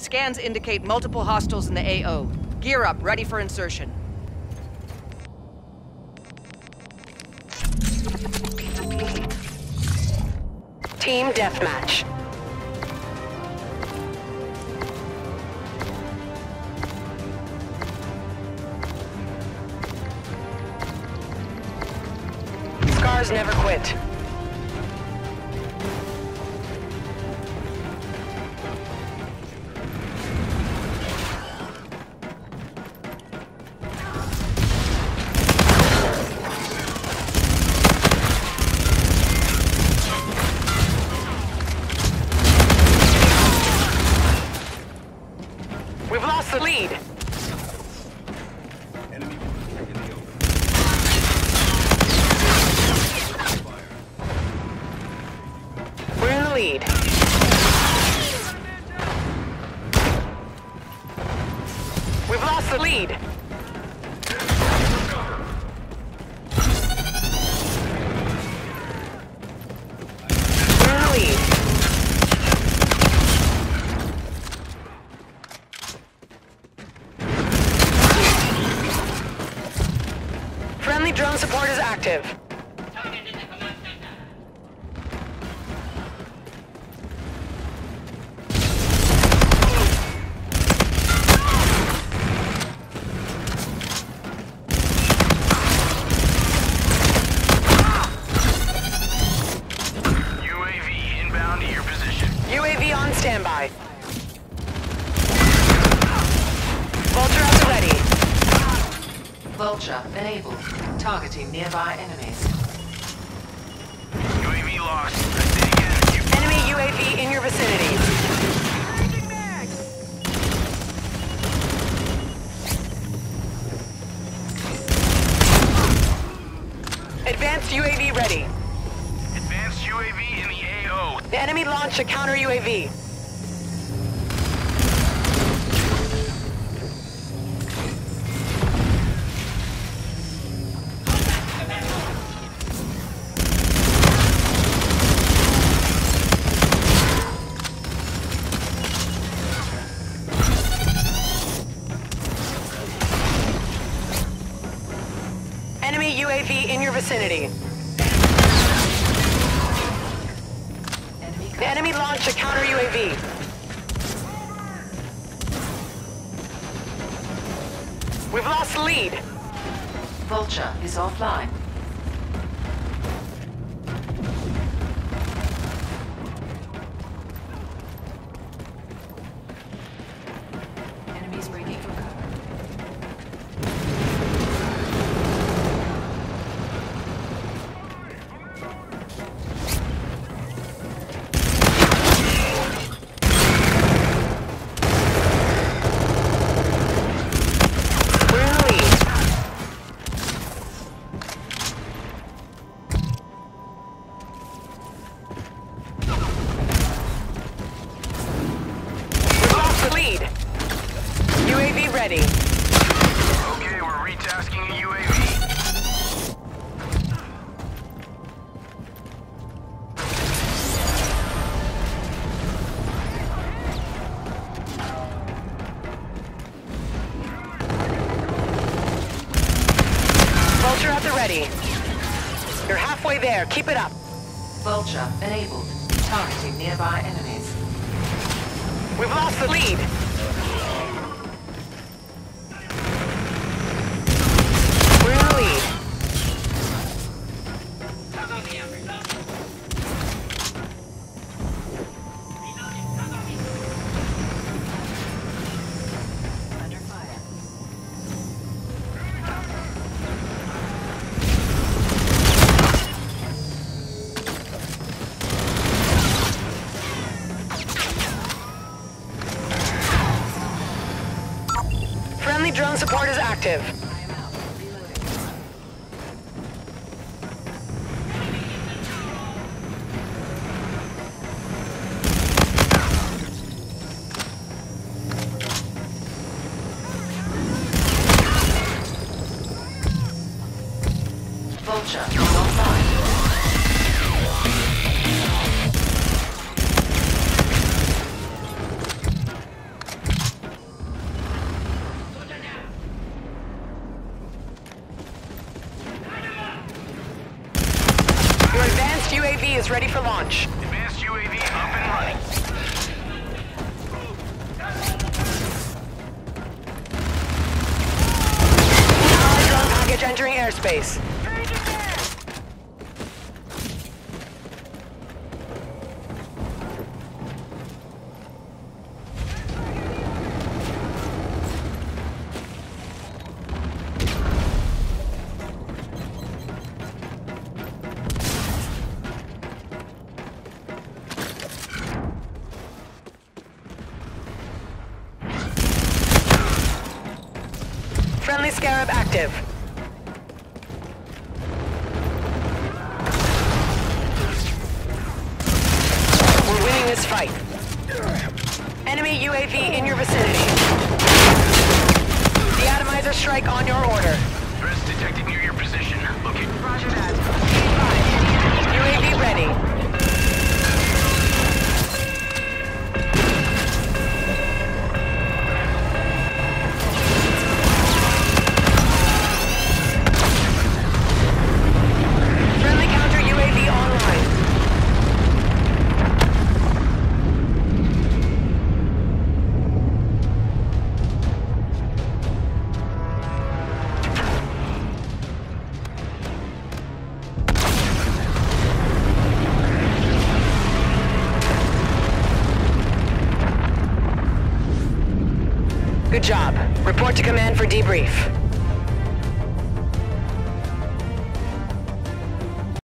Scans indicate multiple hostiles in the AO. Gear up, ready for insertion. Team Deathmatch. Scars never quit. Friendly drone support is active. UAV inbound to your position. UAV on standby. Vulture at the ready. Vulture enabled. Targeting nearby enemies. UAV lost. I say again. You Enemy UAV in your vicinity. Advanced UAV ready. advanced UAV in the AO. The enemy launched a counter UAV. Enemy UAV in your vicinity. Enemy enemy launched a counter UAV. We've lost lead. Vulture is offline. Enemies breaking for cover. Ready. Okay, we're retasking a UAV. Vulture at the ready. You're halfway there. Keep it up. Vulture enabled. Targeting nearby enemies. We've lost the lead. Drone support is active. Vulture ready for launch. Advanced UAV up and running. Allied drone package entering airspace. Scarab active. We're winning this fight. Enemy UAV in your vicinity. The atomizer strike on your order. Threats detected near your position. Locate. Roger that. Good job. Report to command for debrief.